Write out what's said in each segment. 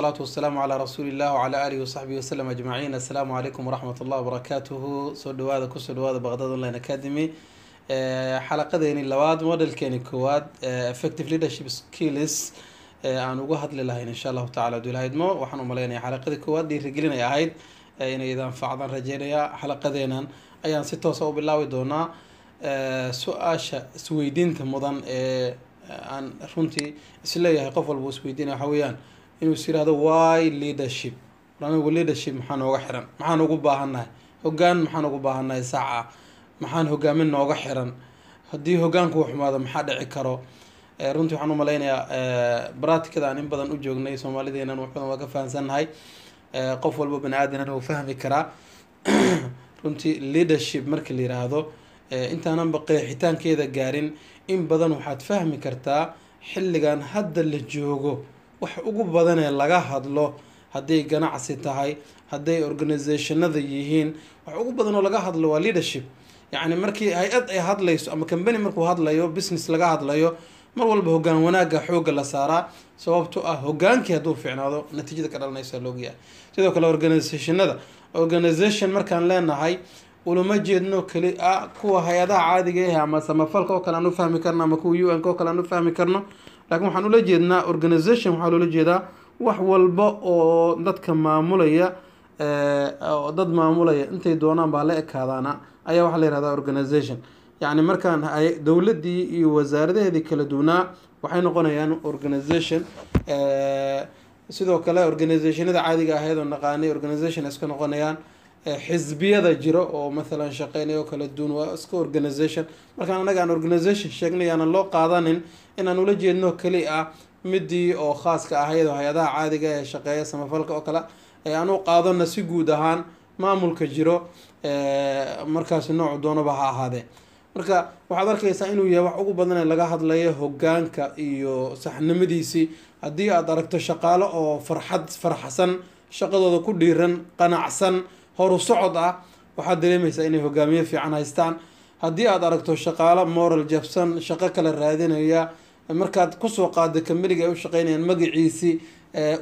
salaatu wasalaamu calaa rasuuli illah wcalaa aalihi wasaxbihi wasalam ajmaciin assalaamu calaykum waraxmat ullah wabarakaatuhu soo dhawaada ku soo dhawaada baqdad online academy. Xalaqadeeni labaad modelkeeni koowaad effective leadership skills aan uga hadli lahayn insha allahu tacala abdulhidmo waxaan umaleynaya xalaqadii koowaad dhiirigelin ay ahayd inay idaan facdan rajeynaya xalaqadeenan. Ayaan si toosa u bilaabi doonaa su'aasha isweydiinta mudan ee aan runtii is leeyahay qof walba isweydiinaya. Waxa weeyaan inuu is yihahdo why leadership? Anigu leadership maxaa nooga xiran. Maxaan ugu baahannahay. Hogaan maxaan ugu baahannahay saaca. Maxaan hogaamin nooga xiran. Haddii hogaanku xumaado maxaa dhici karo? Runtii waxaan umaleynayaa braatikada aan in badan u joognay soomaalideenan waa ka fahamsannahay qof walba bani aadamna uu fahmi karaa. Runtii leadership marka la yiraahdo intaananba qeexitaankeeda gaarin. In badan waxaad fahmi kartaa xilligan hadda la joogo wax ugu badan ee laga hadlo hadday ganacsi tahay hadday organisationada yihiin wax ugu badan oo laga hadlo waa leadership. Yacni markii hay'ad ay hadlayso ama company markuu hadlayo business laga hadlayo mar walba hogaan wanaaga xoogga la saaraa sababto ah hogaankii hadduu fiicnaado natiijada ka dhalanaysa loogyahay sidoo kale organisationada organisation markaan leenahay ulama jeedno keli a kuwa hay'adaha caadiga ah ama samafalka oo kale aan u fahmi karno ama kuwa u n ka oo kale aan u fahmi karno laakiin waxaan ula jeednaa organisation waxaa loola jeedaa wax walba oo dadka maamulaya dad maamulaya intay doonaan baa la ekaadaana ayaa waxaa la yihahdaa organisation yacni markaan dowladdii iyo wasaaradaheedii kala duwanaa waxay noqonayaan organisation sidoo kale organisationada caadiga ahayd oo naqaanay organisation iska noqonayaan xisbiyada jiro oo mathalan shaqeynaya oo kala duwan waa iska organisation markaan anaga aan organisation sheegnay aanan loo qaadanin inaan ula jeedno keli ah midii oo khaaska ahayd oo hay'adaha caadiga ee shaqeeya samafalka oo kale aan u qaadana si guud ahaan maamulka jiro markaasi noocu doonaba ha ahaadee. Marka waxaad arkaysaa inuu yahay wax ugu badan ee laga hadlayo hogaanka iyo saxnimadiisii. Haddii aad aragto shaqaalo oo farxad farxsan shaqadooda ku dhiiran qanacsan horu socod ah waxaad dareemaysaa inay hogaamiye fiican haystaan. Haddii aad aragto shaqaalo moral jabsan shaqo kala raadinaya markaad ku soo qaada kambaniga ay u shaqeynayaan magaciisii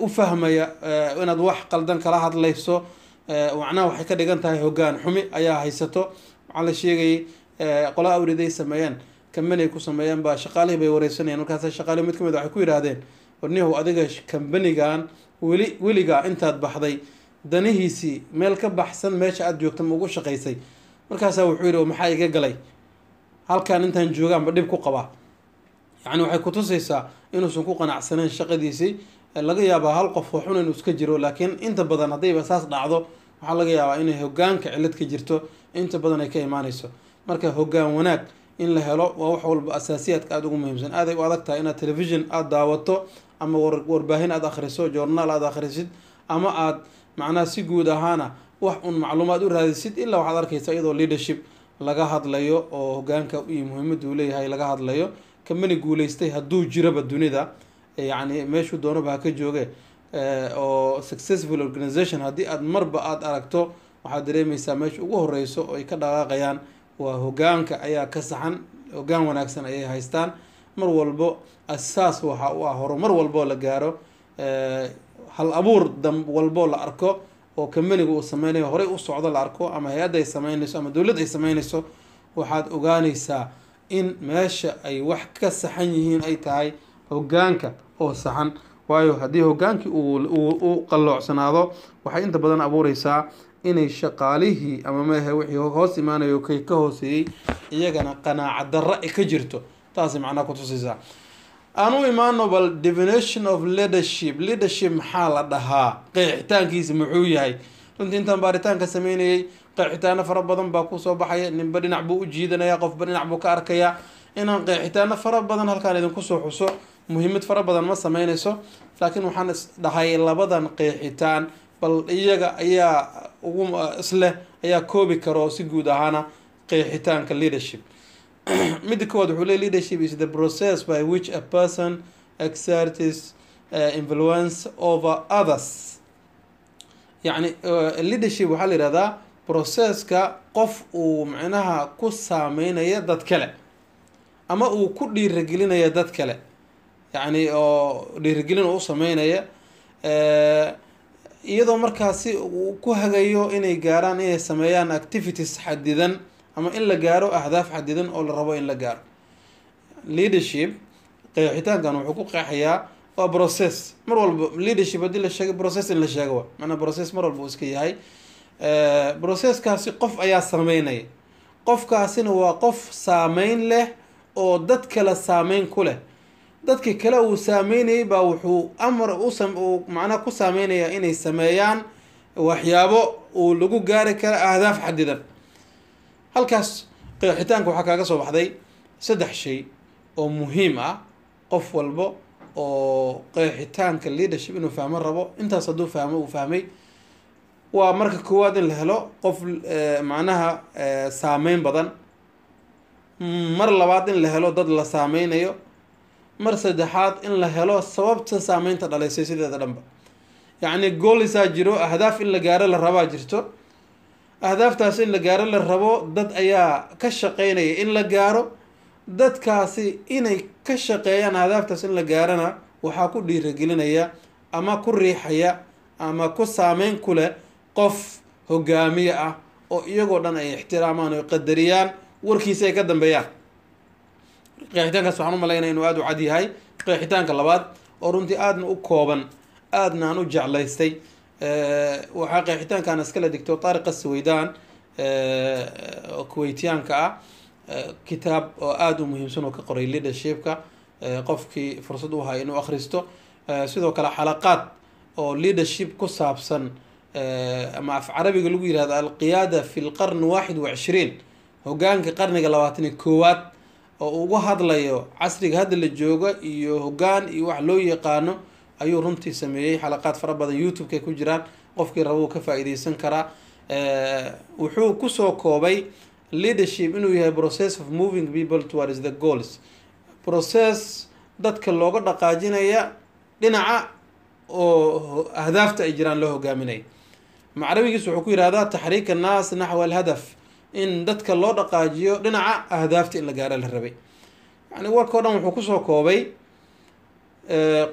u fahmaya inaad wax qaldan kala hadlayso macnaha waxay ka dhigan tahay hogaan xumi ayaa haysato. Waxaa la sheegayay qola awriday sameeyeen kambani ay ku sameeyeen baa shaqaalihii bay wareysanayeen markaas shaqaalihi mid ka mid waxay ku yidhaahdeen warnihow adiga kambanigan weli weligaa intaad baxday. Danihiisii meel ka baxsan meesha aada joogta ma ugu shaqaysay. Markaasaa wuxuu yihi maxaa iga galay? Halkaan intaan joogaanba dhib ku qabaa yacni waxay kutusaysaa inuusan ku qanacsaneyn shaqadiisii laga yaabaa hal qof oo xun inuu iska jiro laakiin inta badan haddayba saas dhacdo waxaa laga yaabaa inay hogaanka cilad ka jirto inta badan ay ka imaaneyso marka hogaan wanaag in la helo waa wax walba asaasiyaadka aada ugu muhiimsan. Aaday u adag tahay inaad television aada daawato ama warbaahin aada akhriso journaal aada akhrisid ama aada macnaha si guud ahaana wax un macluumaad u raadisid ilaa waxaad arkaysa iyadoo leadership laga hadlayo oo hogaanka iyo muhiimada uu leeyahay laga hadlayo kambani guuleystay hadduu jiraba dunida yacni meeshuu doonaba ka jooge oo successful organisation haddii aad marba aada aragto waxaad dareemeysaa meesha ugu horeyso oo ay ka dhaqaaqayaan waa hogaanka ayaa ka saxan hogaan wanaagsan ayay haystaan. Mar walbo asaas waxa u ah horumar walboo la gaaro hal abuur dam walboo la arko oo kambaniga uu sameynayo horey u socdo la arko ama hay'adda ay sameynayso ama dowladd ay sameynayso waxaad ogaaneysaa in meesha ay wax ka saxan yihiin ay tahay hogaanka oo saxan. Waayo haddii hogaankii u qalloocsanaado waxay inta badan abuureysaa inay shaqaalihii ama mehe wixii hoos imaanayo kay ka hooseeyey iyagana qanaaca darra ka jirto. Taasay macnaha kutusaysaa aan u imaano bal definition of leadership leadership maxaa la dhahaa? Qeexitaankiisa muxuu yahay. Runtii intaan baaritaanka sameynayay qeexitaano fara badan baa ku soo baxaya ninba dhinac buu u jiidanaya qofba dhinac buu ka arkayaa inaan qeexitaano fara badan halkaan idinkusoo xuso muhiimad fara badan ma sameyneyso laakiin waxaan is dhahay labadan qeexitaan bal iyaga ayaa ugu isleh ayaa koobi karo si guud ahaana qeexitaanka leadership. Midda kowaad wuxuu ley leadership is the process by which a person exerts uh, influence over others. Yacni leadership waxaa la yihahdaa processka qof uu macnaha ku saameynaya dad kale ama uu ku dhiiragelinaya dad kale yacni oo dhiirigelin u sameynaya iyadoo markaasi uu ku hagayo inay gaaraan inay sameeyaan activities xadidan ama in la gaaro ahdaaf xadidan oo la rabo in la gaaro. Leadership qeexitaankan wuxuu ku qeexayaa waa process. Mar walba leadership haddii la sheegay process in la sheego wa maanaa process mar walba uu iska yahay processkaasi qof ayaa sameynaya qofkaasina waa qof saameyn leh oo dad kale saameyn ku leh. Dadki kale uu saameynayay baa wuxuu amar macnaha ku saameynayaa inay sameeyaan waxyaabo uu lagu gaari kara ahdaaf xadidan halkaas qeexitaanka waxaa kaaga soo baxday saddex shay oo muhiim ah qof walba oo qeexitaanka leadership inuu fahmo rabo. Intaas hadduu fahmo uu fahmay waa marka koowaad in la helo qof macnaha saameyn badan. Mar labaad in la helo dad la saameynayo. Mar saddexaad in la helo sababta saameynta dhalaysay sideeda dhanba yacni goolisaa jiro ahdaaf in la gaaro la rabaa jirto. Ahdaaftaas in la gaaro la rabo dad ayaa ka shaqeynaya in la gaaro. Dadkaasi inay ka shaqeeyaan ahdaaftaas in la gaarana waxaa ku dhiiragelinaya ama ku riixaya ama ku saameyn ku leh qof hogaamiye ah oo iyagoo dhan ay ixtiraamaan o qadariyaan warkiisa ay ka dambeeyaan. Qeexitaankaas waxaan u malaynaya inuu aada u cad yahay. Qeexitaanka labaad oo runtii aadna u kooban aadna aan u jeclaystay waxaa qeexitaankan iskala digto taariqa saweydaan oo kuweytiyaanka ah kitaab oo aada u muhiimsan oo ka qoray leadershipka qofkii fursad u ahay inuu akhristo. Sidoo kale xalaqaad oo leadership ku saabsan ama af carabiga lagu yihahdo alqiyaada fi lqarni waaxid wa cishriin. Hogaanka qarniga labaatan iyo koowaad oo ugu hadlayo casriga hadda la jooga iyo hogaan iyo wax loo yaqaano ayuu runtii sameeyey. Xalaqaad fara badan youtube-kay ku jiraan qofkii rabuu ka faa-iideysan karaa. Wuxuu ku soo koobay leadership inuu yahay process of moving people towards the goals. Process dadka looga dhaqaajinaya dhinaca oo ahdaafta ay jiraan loo hogaaminaya macrabigiis wuxuu ku yihahdaa taxriik annaas naxwa alhadaf. In dadka loo dhaqaajiyo dhinaca ahdaafta in la gaaro la rabay. Yani warka o dhan wuxuu ku soo koobay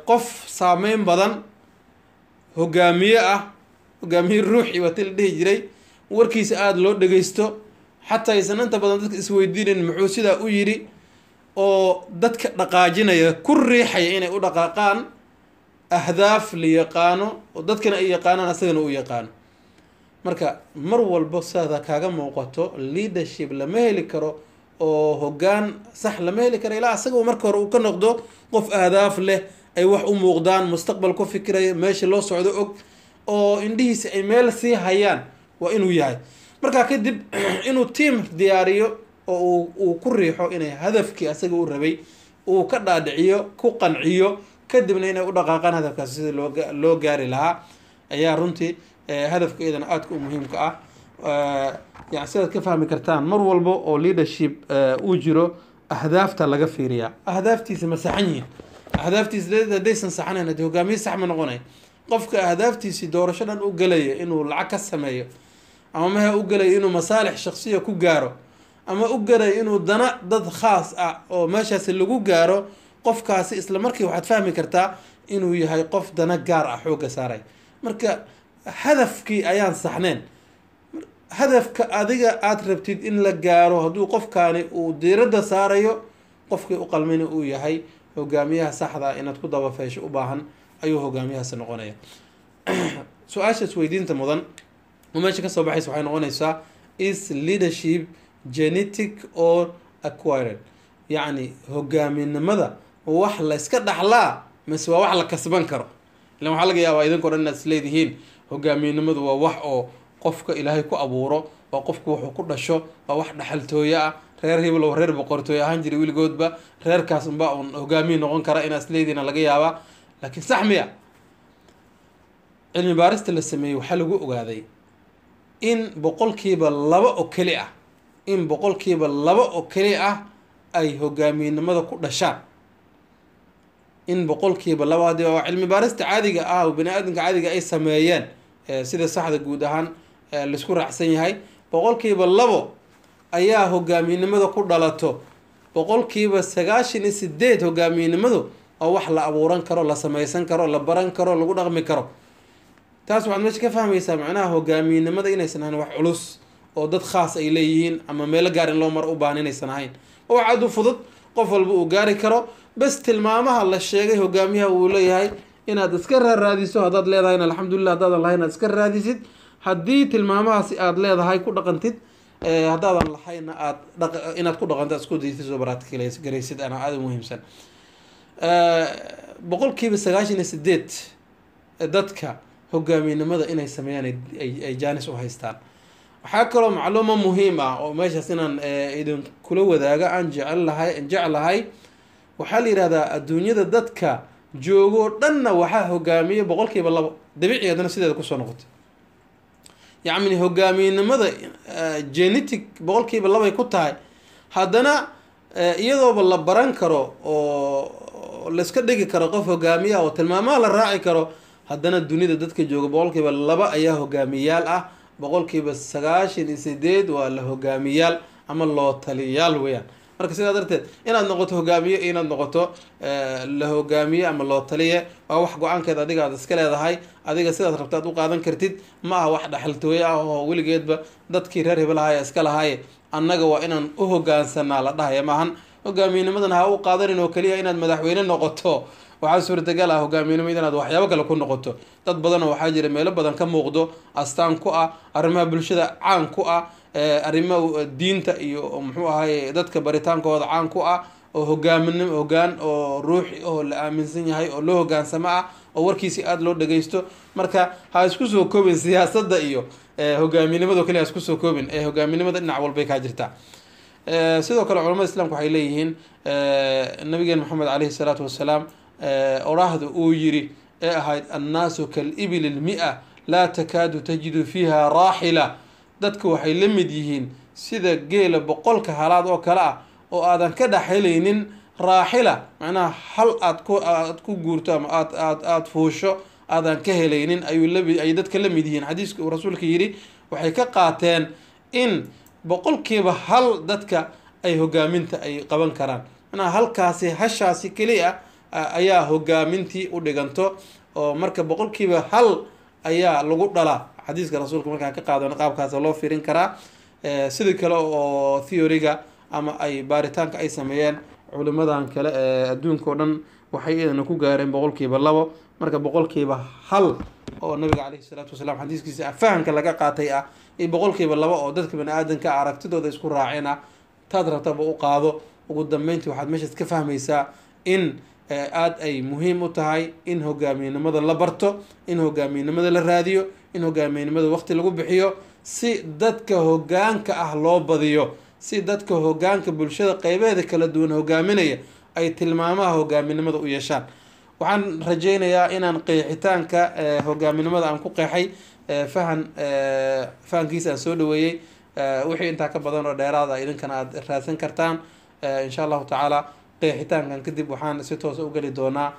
qof saameyn badan hogaamiye ah hogaamiye ruuxi waati la dhihi jiray warkiisa aada loo dhageysto xataa aysan inta badan dadka isweydiinayn muxuu sidaa u yidhi oo dadka dhaqaajinaya ku riixaya inay u dhaqaaqaan ahdaaf la yaqaano oo dadkana ay yaqaanaan asagana u yaqaano marka mar walba sidaada kaaga muuqato leadership lama heli karo oo hogaan sax lama heli karo ilaa asaga marka hore uu ka noqdo qof ahdaaf leh ay wax u muuqdaan mustaqbal ku fikiraya meesha loo socdo og oo indhihiisa ay meel sii hayaan waa inuu yahay. Markaa kadib inuu tiam diyaariyo oo uu ku riixo inay hadafkii asaga u rabay uu ka dhaadhiciyo ku qanciyo kadibna inay u dhaqaaqaan hadafkaasi sida loo loo gaari lahaa ayaa runtii hadafka iyadana aadka u muhiimka ah. Yani sidaad ka fahmi kartaan mar walba oo leadership uu jiro ahdaafta laga fiiriyaa. Ahdaaftiisa ma saxan yihiin ahdaaftiisa haddaysan saxanayn hadi hogaamiye sax ma noqonay. Qofka ahdaaftiisii doorasho dhan u gelaya inuu lacag ka sameeyo ama maha u gelayo inuu masaalix shaksiya ku gaaro ama u gelayo inuu dana dad khaas ah oo meeshaasi lagu gaaro qofkaasi isla markii waxaad fahmi kartaa inuu yahay qof dana gaar ah xoogga saaray. Marka hadafkii ayaan saxneen. Hadafka adiga aada rabtid in la gaaro hadduu qofkaani uu diiradda saarayo qofkii u qalmina uu yahay hogaamiyaha saxda inaad ku dabafeesho u baahan ayuu hogaamiyahaasi noqonaya su'aasha isweydiinta mudan oo meesha ka soo baxaysa waxay noqonaysaa is leadership genetic or acquired. Yacni hogaaminimada wax la iska dhaxlaa mase waa wax la kasban karo. Ilan waxaa laga yaabaa idinkao dhan inaad isleedihiin hogaaminimadu waa wax oo qofka ilaahay ku abuuro waa qofku wuxuu ku dhasho waa wax dhaxaltooye ah. Reer hebel oo reer boqortooye ahaan jiray weligoodba reerkaas unbaa uun hogaamiye noqon kara inaad isleedihiin laga yaabaa. Laakiin sax miya cilmi baarista la sameeyey waxaa lagu ogaaday in boqolkiiba laba oo keli ah in boqolkiiba laba oo keli ah ay hogaaminimada ku dhashaan. In boqolkiiba laba haddii waa cilmi baarista caadiga ah oo bani aadamka caadiga ay sameeyeen sida saxda guud ahaan la isku raacsan yahay. Boqolkiiba labo ayaa hogaaminimada ku dhalato. Boqolkiiba sagaashan iyo sideed hogaaminimadu oo wax la abuuran karo la sameysan karo la baran karo lagu dhaqmi karo. Taas waxaad meesha ka fahmaysaa macnaha hogaamiyenimada inaysan ahayn wax culus oo dad khaas ay leeyihiin ama meelo gaar in loo mar u baahan inaysan ahayn. Oo wax aad u fudud qof walba uu gaari karo. Bes tilmaamaha la sheegay hogaamiyaha uu leeyahay inaad iska raaraadiso haddaad leedahay alxamdulilah haddaadan lahayn aad iska raadisid haddii tilmaamahaasi aada leedahay ku dhaqantid haddaadan lahayna aad inaad ku dhaqanto isku daytid soo baraadgaraysid aada muhiimsan. Boqolkiiba sagaashan iyo sideed dadka hogaamiyenimada inay sameeyaan ay jaanis u haystaan. Waxaa kaloo macluumo muhiim ah oo meeshaas inaan idin kula wadaaga aan jecel lahay jeclahay waxaa la yihahdaa adduunyada dadka joogoo dhanna waxaa hogaamiya boqolkiiba labo dabiici haddana sideeda ku soo noqotay. Yacni hogaamiyenimada genetic boqolkiiba labay ku tahay. Haddana iyadooba la baran karo oo laiska dhigi karo qof hogaamiya oo tilmaamaha la raaci karo haddana dunida dadka jooga boqolkiiba laba ayaa hogaamiyaal ah. Boqolkiiba sagaashan iyo sideed waa la hogaamiyaal ama loo taliyaal weyaan marka sidaa darteed inaad noqoto hogaamiye inaad noqoto la hogaamiye ama loo taliye waa wax go'aankeed adiga aad iska leedahay. Adiga sidaad rabta ad u qaadan kartid ma aha wax dhaxaltooye ah oo weligeedba dadkii reer hebelahaya iska lahaaye annaga waa inaan u hogaansanaa la dhahaya maahan hogaamiyenimadan ha u qaadanin oo keliya inaad madaxweyne noqoto. Waxaa suurtagal ah hogaamiyenimada inaad waxyaabo kale ku noqoto. Dad badanoo waxaa jira meelo badan ka muuqdo astaan ku ah arrimaha bulshada caan ku ah arrimaha diinta iyo muxuu ahay dadka baritaankooda caan ku ah oo hogaamin hogaan oo ruuxi oo la aaminsan yahay oo loo hogaansamo ah oo warkiisi aada loo dhageysto marka ha isku soo koobin siyaasadda iyo hogaaminimado kaliya ha isku soo koobin ee hogaaminimada dhinac walbay kaa jirtaa. Sidoo kale culamada islamka waxay leeyihiin nabigeen maxamed caleyhi salaatu wassalaam oraahda uu yiri ee ahayd annaasu kal-ibili lmi-a laa takaadu tajidu fiiha raaxila dadku waxay la mid yihiin sida geela boqolka halaad oo kale ah oo aadan ka dhexhelaynin raaxila macnaha hal aad ku aad ku guurto ama aad aad aada fuusho aadan ka helaynin ayuu lami ay dadka la mid yihiin. Xadiiska uu rasuulka yidhi waxay ka qaateen in boqolkiiba hal dadka ay hogaaminta ay qaban karaan. Macnaha halkaasi hashaasi keliya ayaa hogaamintii u dhiganto oo marka boqolkiiba hal ayaa lagu dhalaa xadiiska rasuulka markaan ka qaadano qaabkaas loo firin karaa sidii kale oo theoryga ama ay baaritaanka ay sameeyeen culimadan kale ee adduunka o dhan waxay iyadana ku gaareen boqolkiiba labo. Marka boqolkiiba hal oo nabiga caleyhi salaatu wasalaam xadiiskiisa fahamka laga qaatay ah iyo boqolkiiba labo oo dadka bani aadanka aragtidooda isku raaceen ah taad rabtaba u qaado. Ugu dambeyntii waxaad meeshaas ka fahmaysaa in aada ay muhiim u tahay in hogaamiyenimada la barto in hogaamiyenimada la raadiyo in hogaamiyenimada waqti lagu bixiyo si dadka hogaanka ah loo badiyo si dadka hogaanka bulshada qeybeeda kala duwan hogaaminaya ay tilmaamaha hogaaminimada u yeeshaan. Waxaan rajeynayaa inaan qeexitaanka hogaaminimada aan ku qeexay fahan fahankiisa aan soo dhaweeyey wixii intaa ka badan oo dheeraada idinkana aada raadsan kartaan. Insha allahu tacaala qeexitaankan kadib waxaan si toosa u geli doonaa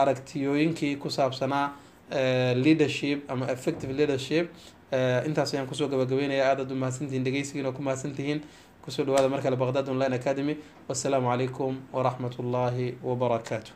aragtiyooyinkii ku saabsanaa leadership ama effective leadership. intaas ayaan ku soo gabagabeynaya aadaad u mahadsantihiin dhegeysigiin oo ku mahadsantihiin ku soo dhawaada mar kale baqdad online academy. wassalaamu calaykum waraxmat ullaahi wabarakaatu